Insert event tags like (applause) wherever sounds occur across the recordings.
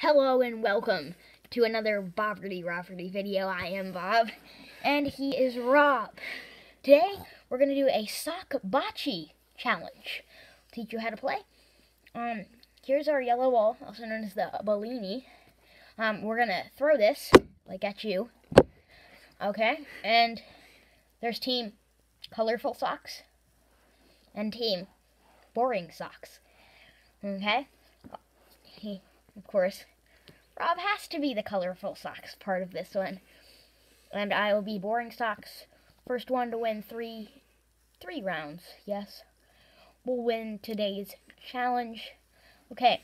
Hello and welcome to another Boberty Roberty video. I am Bob, and he is Rob. Today, we're going to do a sock bocce challenge. Teach you how to play. Um, here's our yellow ball, also known as the Bellini. Um, we're going to throw this, like at you. Okay, and there's team colorful socks and team boring socks. Okay? He, of course, Rob has to be the colorful socks part of this one. And I will be boring socks. First one to win three three rounds, yes. Will win today's challenge. Okay,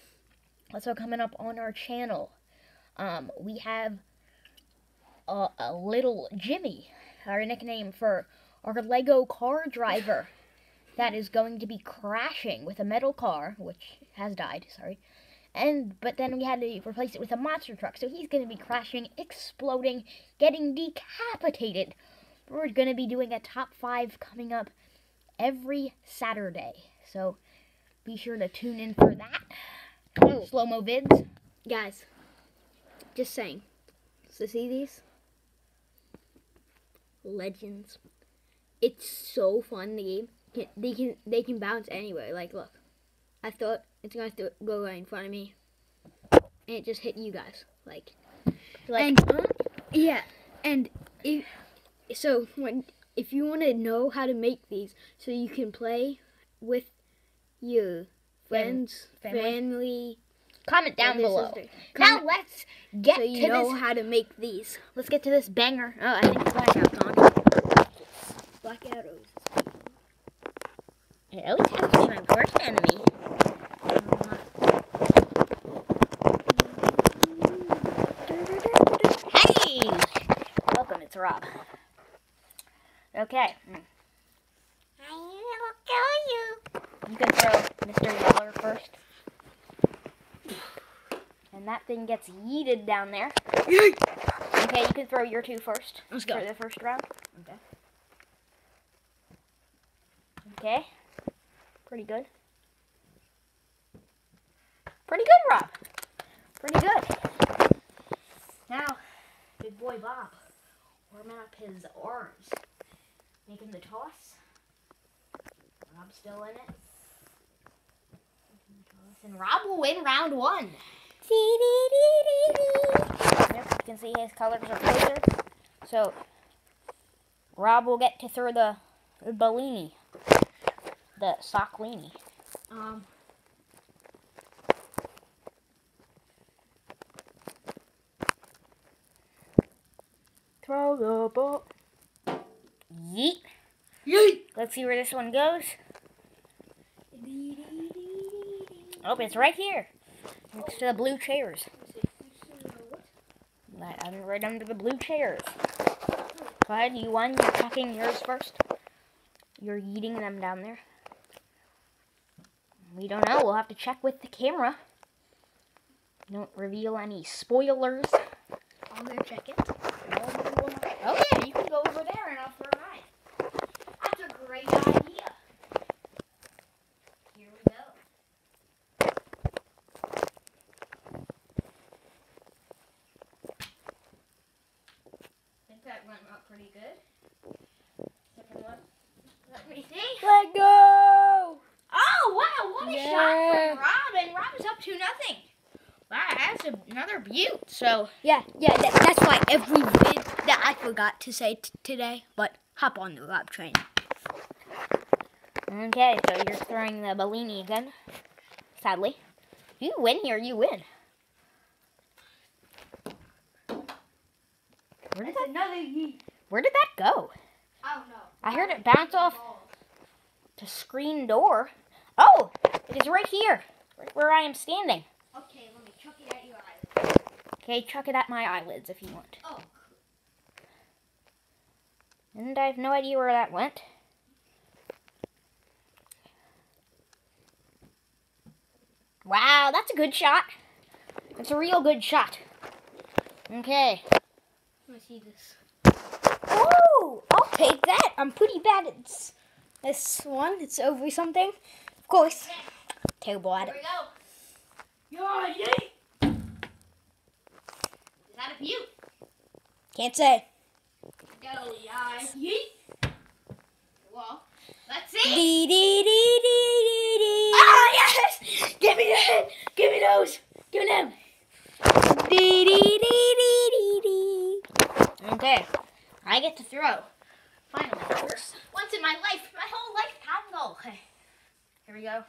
also coming up on our channel. Um, we have a, a little Jimmy, our nickname for our Lego car driver that is going to be crashing with a metal car, which has died, sorry. And but then we had to replace it with a monster truck. So he's going to be crashing, exploding, getting decapitated. We're going to be doing a top 5 coming up every Saturday. So be sure to tune in for that. Oh. Slow-mo vids. Guys, just saying. So see these? Legends. It's so fun the game. They can they can bounce anywhere. Like look. I thought it's gonna go right in front of me. And it just hit you guys. Like Like, and yeah, and if so when if you want to know how to make these so you can play with your friends, family. family, comment down below. sisters. Now let's get so you to know this. how to make these. Let's get to this banger. Oh, I think blackout's on. Black arrows. It always has to be my worst enemy. Hey! Welcome, it's Rob. Okay. mm. I will kill you. You can throw Mr. Yeller first. And that thing gets yeeted down there. Okay, you can throw your two first. Let's go. For the first round. Okay. Okay. Pretty good. Pretty good, Rob. Pretty good. Now, big boy Bob, warming up his arms. Making the toss. Rob's still in it. Toss. And Rob will win round one. Yep, you can see his colors are closer. So, Rob will get to throw the Bellini. The Socklini. Um. Throw the ball. Yeet. Yeet. Let's see where this one goes. Oh, it's right here. Next to the blue chairs. Right under, right under the blue chairs. Go ahead, you won. You're checking yours first. You're eating them down there. We don't know. We'll have to check with the camera. Don't reveal any spoilers. I'll go check it. Oh yeah, you can go over there and I'll throw mine. That's a great idea. Here we go. I think that went out pretty good. Second one. Let me see. Let go. Oh wow, what a shot Yeah. from Rob, and Rob is up to nothing. Wow, that's a, another butte. So Yeah, yeah. That, that's why every vid that I forgot to say t- today. But hop on the lab train. Okay, so you're throwing the Bellini again. Sadly. You win here, you win. Where did that, another yeet. where did that go? I don't know. I heard it bounce off the screen door. Oh, it is right here, right where I am standing. Okay, let me chuck it at your eyes. Okay, chuck it at my eyelids if you want. Oh. And I have no idea where that went. Wow, that's a good shot. That's a real good shot. Okay. Let me see this. Oh, I'll take that. I'm pretty bad at this, this one. It's over something. Of course. Terrible at it. we go. Yeah, Yeah, Can't say. Go. Yeet. Well, let's see. Dee dee dee dee dee dee. Ah, yes! Give me that! Give me those! Give me them! Dee dee dee dee dee dee. Okay, I get to throw. Finally, first. Once in my life, my whole lifetime goal. Okay, here we go.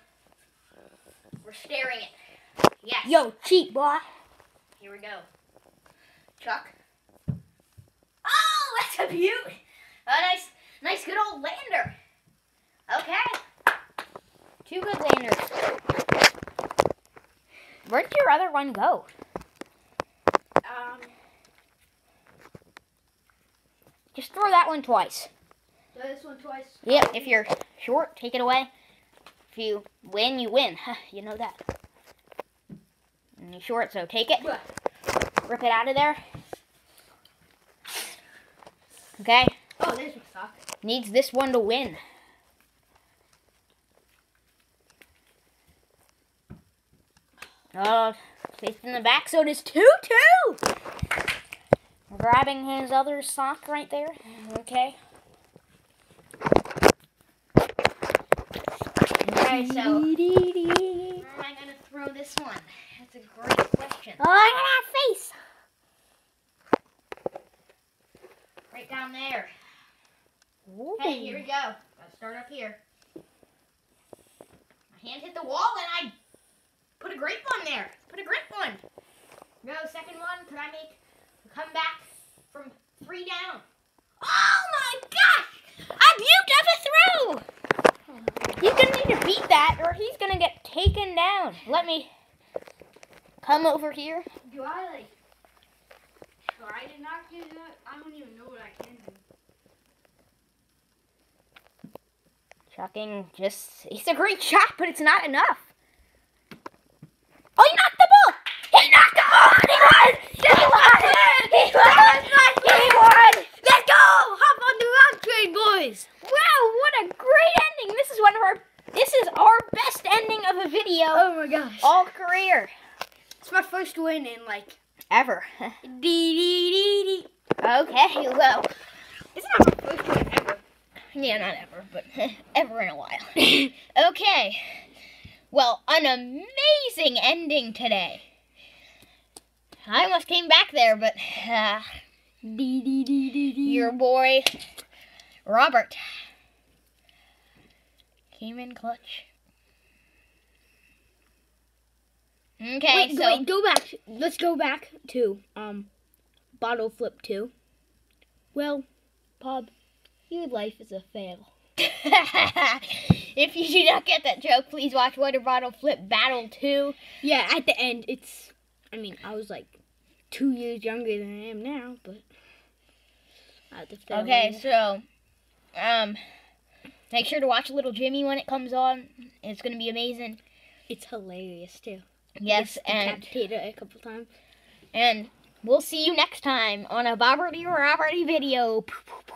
We're staring it. Yes. Yo, cheat boy. Here we go. Chuck. Oh, that's a beaut. A nice, nice good old lander. Okay. Two good landers. Where'd your other one go? Um, Just throw that one twice. do this one twice. Yep, if you're short, take it away. If you win, you win. (laughs) you know that. And you're short, so take it. Rip it out of there. Okay? Oh, there's my sock. Needs this one to win. Oh, placed in the back, so it is 2 2. Grabbing his other sock right there. Okay. Okay, so where am I going to throw this one? That's a great question. Oh, I got a face. Right down there. Okay, here we go. Gotta start up here. My hand hit the wall and I put a great one there. Put a great one. Go, second one. Could I make a comeback from three down? Oh my gosh! I buked up a throw! He's gonna need to beat that or he's gonna get taken down. Let me come over here. Do I like try to knock you out? I don't even know what I can do. Chucking just, it's a great shot, but it's not enough. Oh, he knocked the ball! He knocked the ball! He won! He won! He won! He won! Let's go! Hop on the rock train, boys. Wow, what a great ending! This is one of our, this is our best ending of a video Oh my gosh. all career It's my first win in like ever. (laughs) dee dee dee dee. okay, well, It's not my first win ever. Yeah, not ever, but (laughs) ever in a while. (laughs) okay, well, an amazing ending today. I almost came back there, but uh, (sighs) Dee dee dee dee dee. your boy Robert came in clutch. Okay, wait, so wait, go back. Let's go back to um, bottle flip two. Well, Bob, your life is a fail. (laughs) if you do not get that joke, please watch Water Bottle Flip Battle 2. Yeah, at the end, it's. I mean, I was like two years younger than I am now, but. I had to fail Okay, so um make sure to watch a Little Jimmy when it comes on. It's going to be amazing. it's hilarious too. Yes, and decapitated a couple times. and we'll see you next time on a Boberty Roberty video. Poo, poo, poo.